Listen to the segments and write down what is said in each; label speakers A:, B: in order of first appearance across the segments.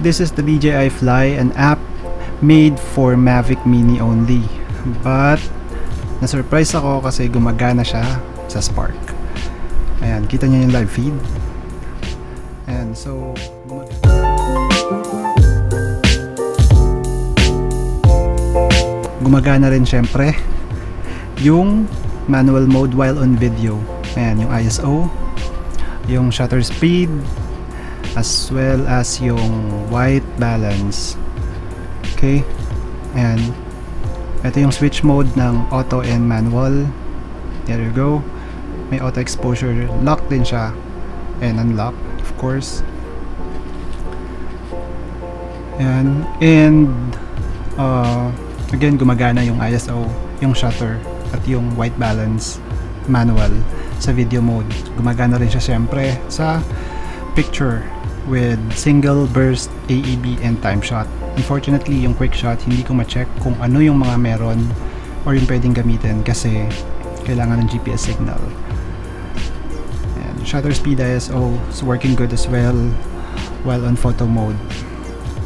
A: This is the DJI Fly, an app made for Mavic Mini only. But, na-surprise ako kasi gumagana siya sa Spark. Ayan, kita niyo yung live feed. And so, gumag- gumagana rin syempre yung manual mode while on video. Ayan, yung ISO, yung shutter speed, as well as yung white balance. Okay? And ito yung switch mode ng auto and manual. There you go. May auto exposure. Lock din siya. And unlock, of course. And, and uh, again, gumagana yung ISO, yung shutter, at yung white balance manual sa video mode. Gumagana rin siya syempre sa picture with single burst AEB and time shot. Unfortunately, yung quick shot, hindi ko ma-check kung ano yung mga meron or yung pwedeng gamitin kasi kailangan ng GPS signal. And shutter speed ISO is working good as well while on photo mode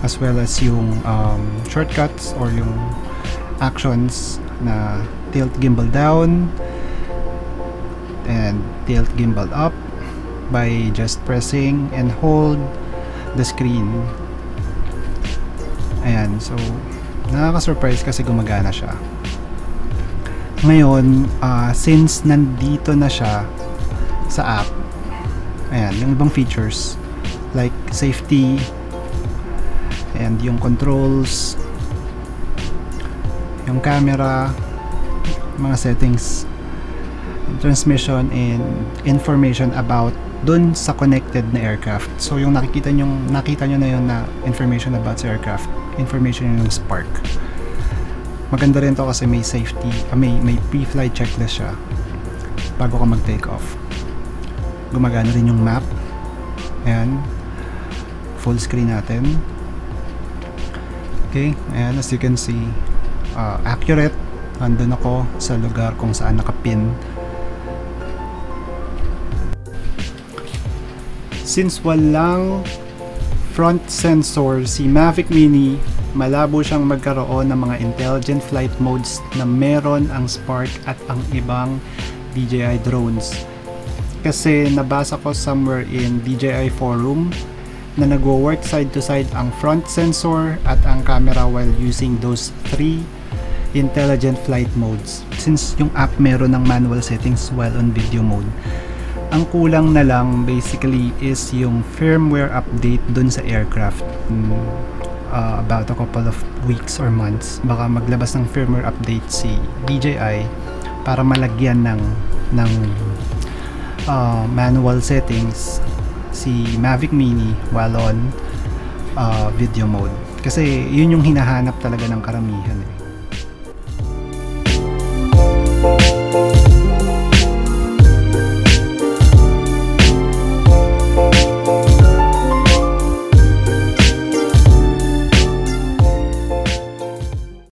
A: as well as yung um, shortcuts or yung actions na tilt gimbal down and tilt gimbal up by just pressing and hold the screen. Ayan so nakaka-surprise kasi gumagana siya. Ngayon uh, since nandito na siya sa app ayan yung ibang features like safety and yung controls yung camera mga settings transmission and information about dun sa connected na aircraft. So yung nakikita nyo nakita nyo na yun na information about sa aircraft information yung spark. Maganda rin to kasi may safety uh, may, may pre-flight checklist siya bago ka mag take off. Gumagana rin yung map. Ayan. Full screen natin. Okay ayan as you can see uh, accurate. Andun ako sa lugar kung saan nakapin since walang front sensor si Mavic Mini malabo siyang magkaroon ng mga intelligent flight modes na meron ang Spark at ang ibang DJI drones. Kasi nabasa ko somewhere in DJI forum na nagwo-work side to side ang front sensor at ang camera while using those three intelligent flight modes. Since yung app meron ng manual settings while on video mode ang kulang na lang basically is yung firmware update dun sa aircraft. Uh, about a couple of weeks or months. Baka maglabas ng firmware update si DJI para malagyan ng ng uh, manual settings si Mavic Mini while on uh, video mode. Kasi yun yung hinahanap talaga ng karamihan eh